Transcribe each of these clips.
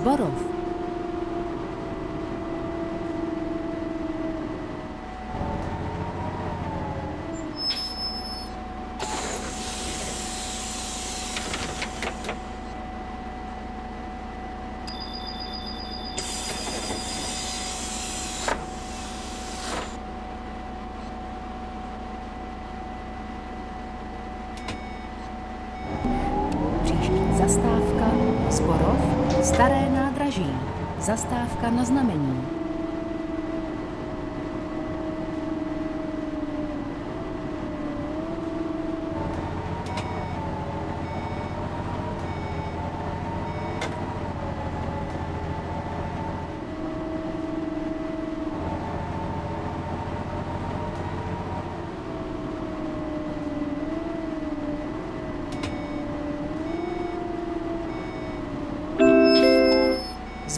Zborov. Příští zastávka Zborov, Staré nádraží. Zastávka na znamení.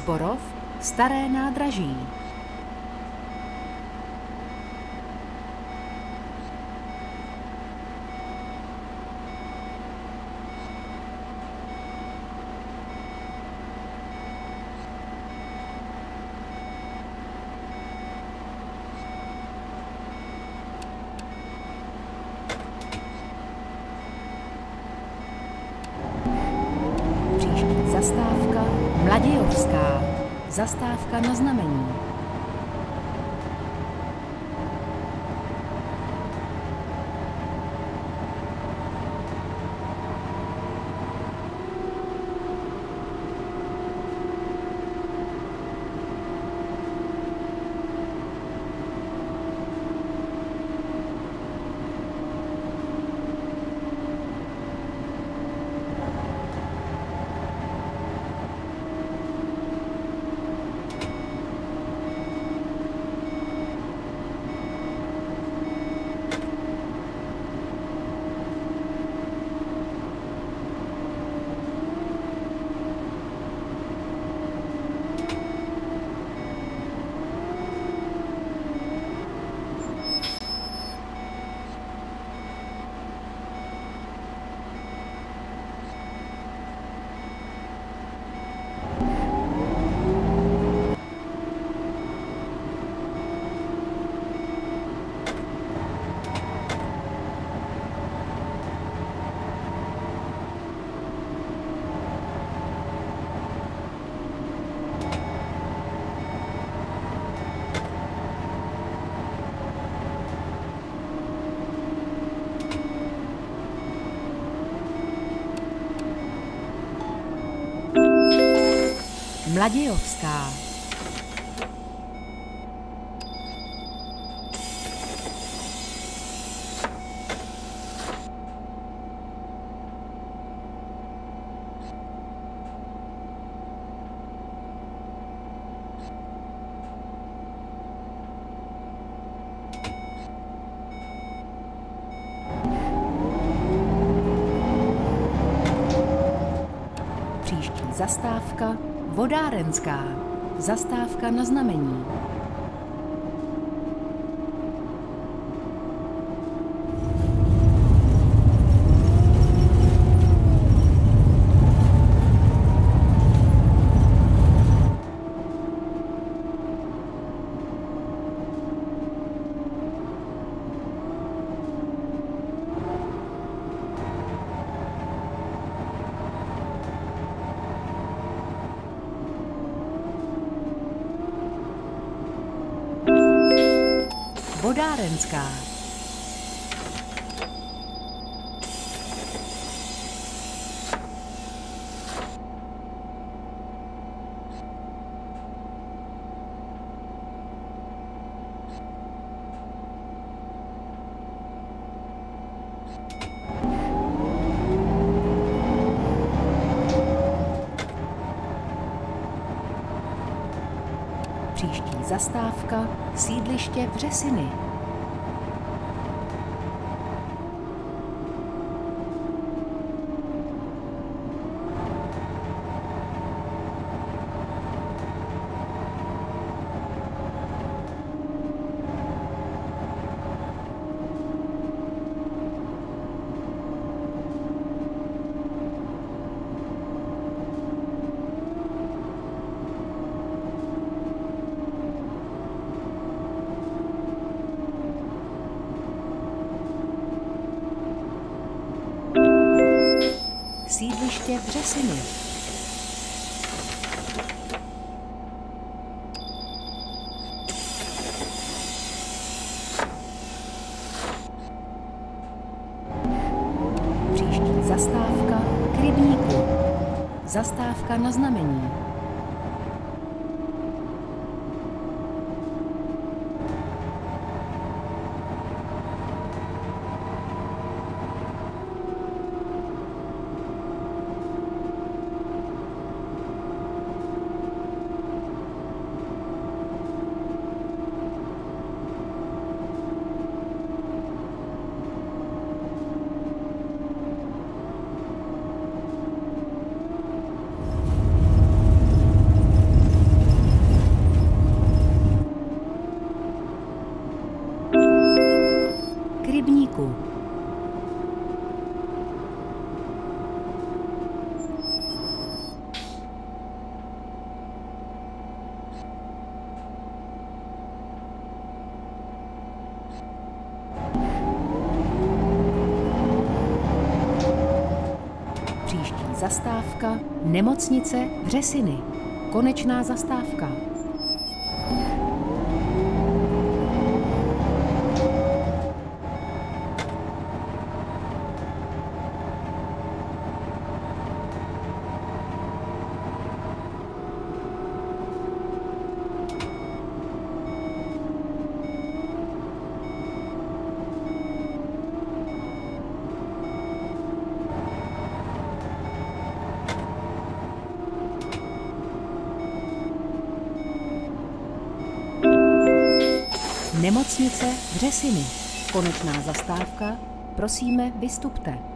Zborov, Staré nádraží. Příští zastávka Mladějovská. Zastávka na znamení. Mladějovská. Příští zastávka Vodárenská. Zastávka na znamení. Vodárenská. Zastávka sídliště Vřesiny. Sídliště Vřesiny. Příští zastávka. Zastávka na znamení. K rybníku. Příští zastávka Nemocnice Vřesiny. Konečná zastávka. Nemocnice Vřesiny. Konečná zastávka. Prosíme, vystupte.